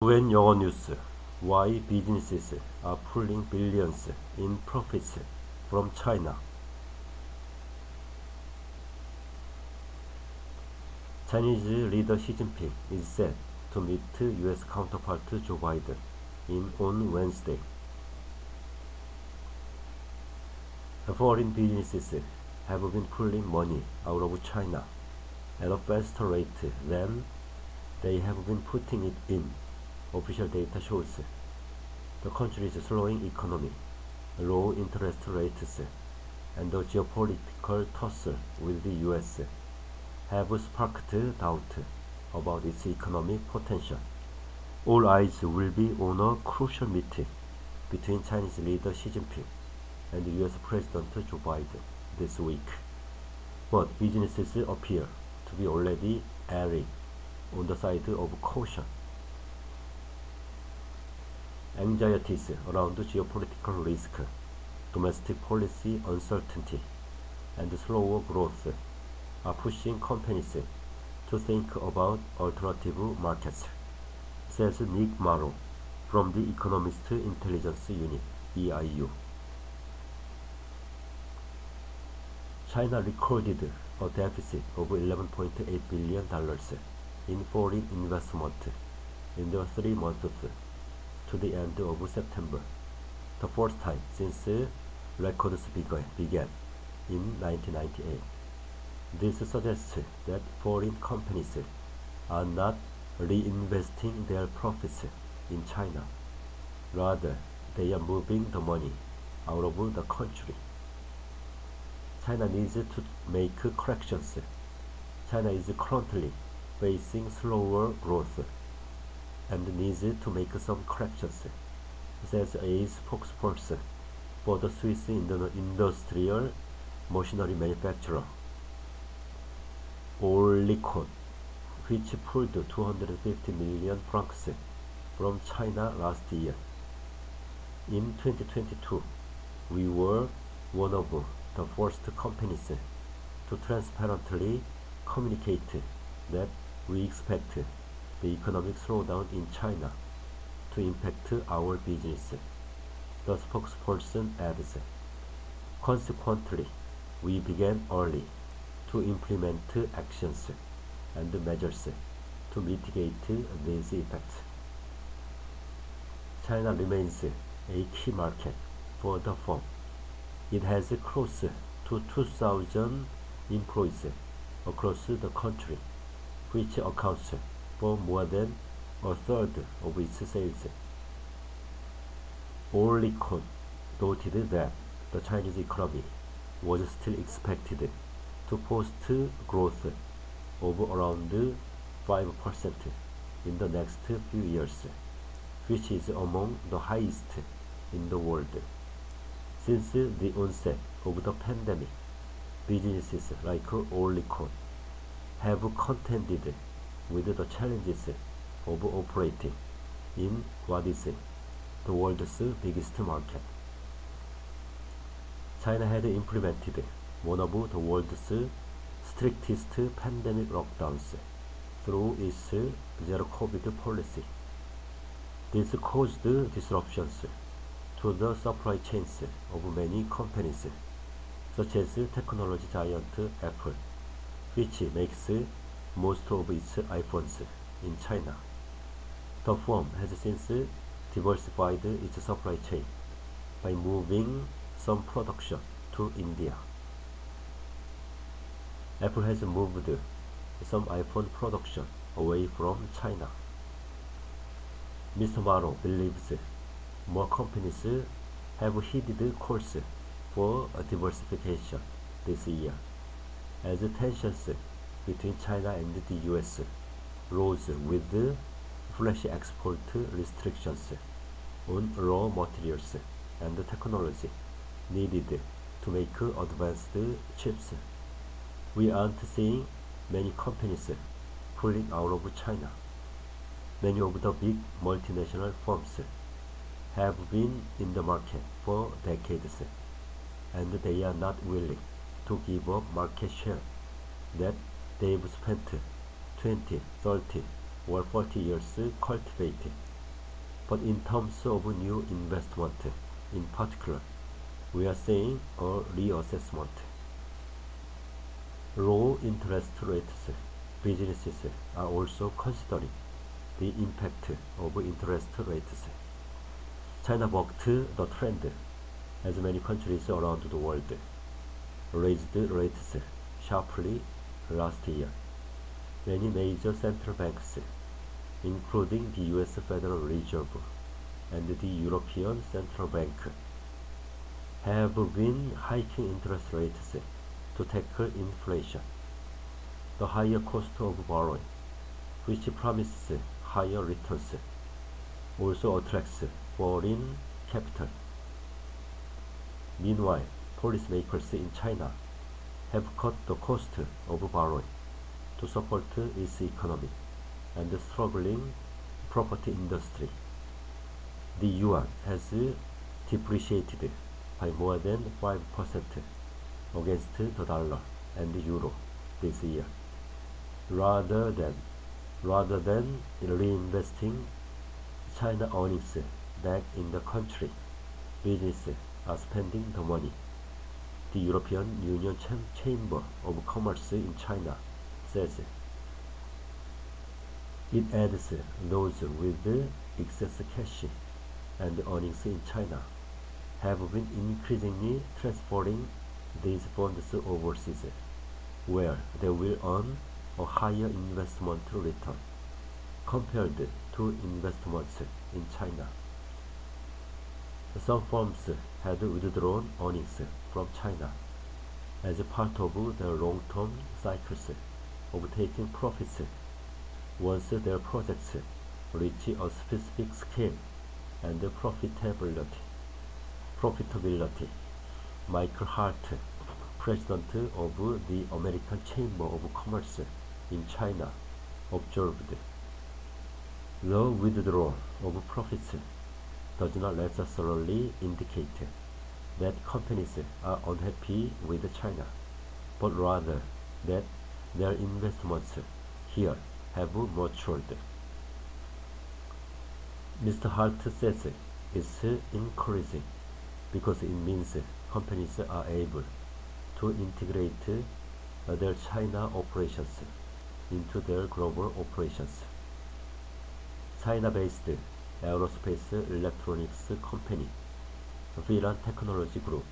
When Euronews why businesses are pulling billions in profits from China. Chinese leader Xi Jinping is set to meet US counterpart Joe Biden in on Wednesday. Foreign businesses have been pulling money out of China at a faster rate than they have been putting it in official data shows the country's slowing economy, low interest rates, and the geopolitical tussle with the US have sparked doubt about its economic potential. All eyes will be on a crucial meeting between Chinese leader Xi Jinping and US President Joe Biden this week. But businesses appear to be already erring on the side of caution anxieties around geopolitical risk, domestic policy uncertainty, and slower growth are pushing companies to think about alternative markets, says Nick Marro from the Economist Intelligence Unit, EIU. China recorded a deficit of $11.8 billion in foreign investment in the three months to the end of September, the fourth time since records began in 1998. This suggests that foreign companies are not reinvesting their profits in China. Rather, they are moving the money out of the country. China needs to make corrections. China is currently facing slower growth and needs to make some corrections, says a spokesperson for the Swiss industrial machinery manufacturer Oerlikon, which pulled 250 million francs from China last year. In 2022, we were one of the first companies to transparently communicate that we expect the economic slowdown in China to impact our business. The spokesperson adds, Consequently, we began early to implement actions and measures to mitigate these effects. China remains a key market for the firm. It has close to 2,000 employees across the country, which accounts for more than a third of its sales. Oerlikon noted that the Chinese economy was still expected to post growth of around 5% in the next few years, which is among the highest in the world. Since the onset of the pandemic, businesses like Oerlikon have contended with the challenges of operating in what is the world's biggest market. China had implemented one of the world's strictest pandemic lockdowns through its zero COVID policy. This caused disruptions to the supply chains of many companies, such as technology giant Apple, which makes most of its iPhones in China. The firm has since diversified its supply chain by moving some production to India. Apple has moved some iPhone production away from China. Mr. Marro believes more companies have heeded course for diversification this year as tensions between China and the US rose with flash export restrictions on raw materials and technology needed to make advanced chips. We aren't seeing many companies pulling out of China. Many of the big multinational firms have been in the market for decades and they are not willing to give up market share that they've spent 20, 30, or 40 years cultivating. But in terms of new investment, in particular, we are seeing a reassessment. Low interest rates, businesses are also considering the impact of interest rates. China bucked the trend as many countries around the world raised rates sharply last year. Many major central banks, including the US Federal Reserve and the European Central Bank, have been hiking interest rates to tackle inflation. The higher cost of borrowing, which promises higher returns, also attracts foreign capital. Meanwhile, policymakers in China have cut the cost of borrowing to support its economy and the struggling property industry. The yuan has depreciated by more than 5% against the dollar and the euro this year. Rather than rather than reinvesting China earnings back in the country, businesses are spending the money. The European Union Cham Chamber of Commerce in China says it adds those with excess cash and earnings in China have been increasingly transferring these funds overseas, where they will earn a higher investment return compared to investments in China. Some firms had withdrawn earnings from China as part of the long-term cycles of taking profits once their projects reach a specific scale and profitability. Profitability. Michael Hart, president of the American Chamber of Commerce in China, observed, the withdrawal of profits does not necessarily indicate that companies are unhappy with China, but rather that their investments here have matured. Mr. Hart says it's increasing because it means companies are able to integrate their China operations into their global operations. China-based aerospace electronics company Firan Technology Group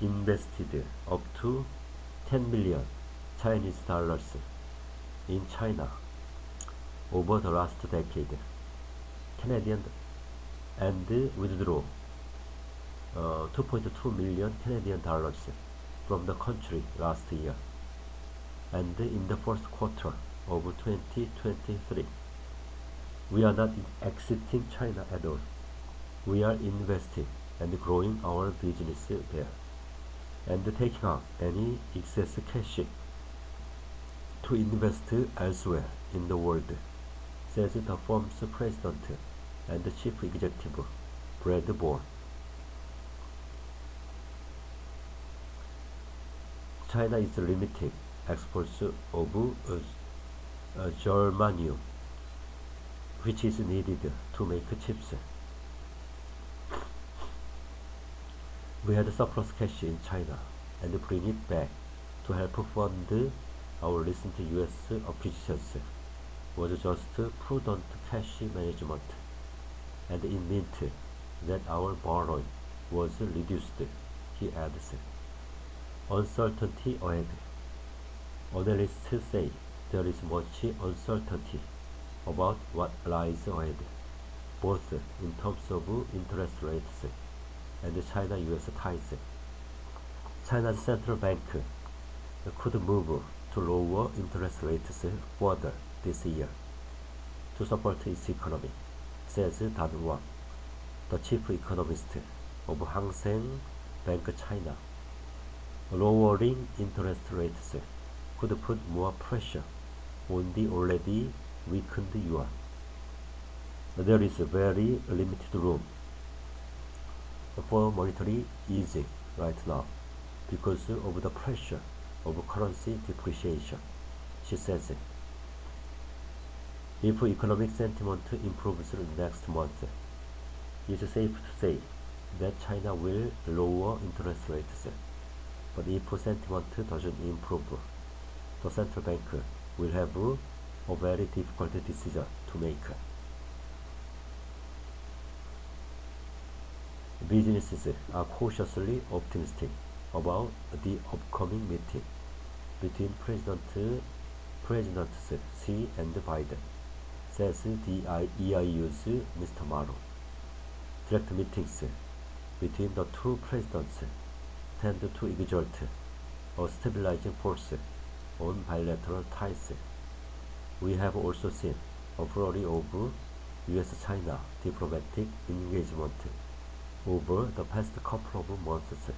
invested up to 10 million Chinese dollars in China over the last decade. Canadian and withdraw uh, 2.2 million Canadian dollars from the country last year and in the first quarter of 2023 we are not exiting China at all. We are investing and growing our business there and taking out any excess cash to invest elsewhere in the world, says the firm's president and chief executive, Brad Bourne. China is limiting exports of uh, germanium which is needed to make chips. We had surplus cash in China and bring it back to help fund our recent US acquisitions was just prudent cash management and it meant that our borrowing was reduced, he adds. Uncertainty ahead. Analysts say there is much uncertainty about what lies ahead, both in terms of interest rates and China-US ties. China's central bank could move to lower interest rates further this year to support its economy, says Dan Wang, the chief economist of Hang Seng Bank China. Lowering interest rates could put more pressure on the already weakened yuan. There is very limited room for monetary easing right now because of the pressure of currency depreciation, she says. If economic sentiment improves next month, it's safe to say that China will lower interest rates, but if sentiment doesn't improve, the central bank will have a very difficult decision to make. Businesses are cautiously optimistic about the upcoming meeting between President Presidents Xi and Biden, says the EIU's Mr. Marro. Direct meetings between the two presidents tend to exert a stabilizing force on bilateral ties. We have also seen a flurry of US-China diplomatic engagement over the past couple of months,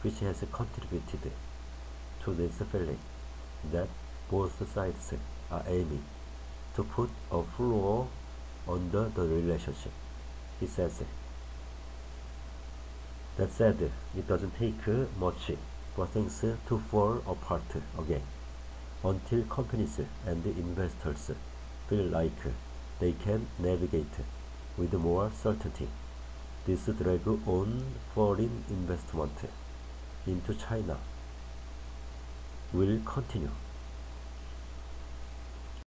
which has contributed to this feeling that both sides are aiming to put a floor under the relationship, he says. That said, it doesn't take much for things to fall apart again until companies and investors feel like they can navigate with more certainty. This drag on foreign investment into China will continue